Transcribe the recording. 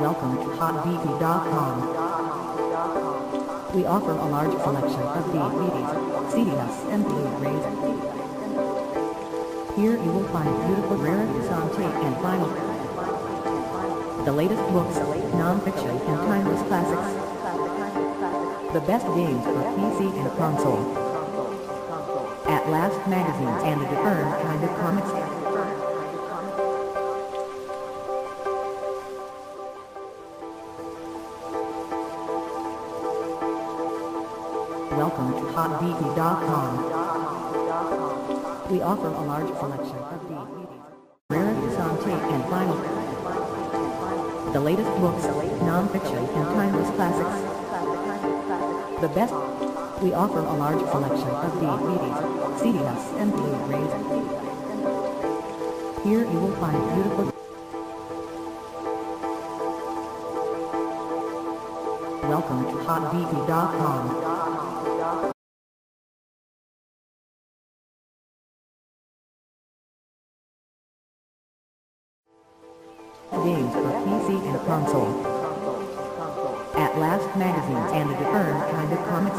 Welcome to HotDV.com. We offer a large selection of DVDs, CDs, and Blu-rays. Here you will find beautiful rarities on tape and vinyl. The latest books, non-fiction, and timeless classics. The best games for PC and console. At Last magazines and a different kind of comics. Welcome to HotDV.com. We offer a large selection of DVDs, rarities on tape and vinyl. The latest books, non-fiction, and timeless classics. The best. We offer a large selection of DVDs, CDs, and Blu-rays. Here you will find beautiful Welcome to HotDV.com. Games for PC and console. At Last magazines and a different kind of comics.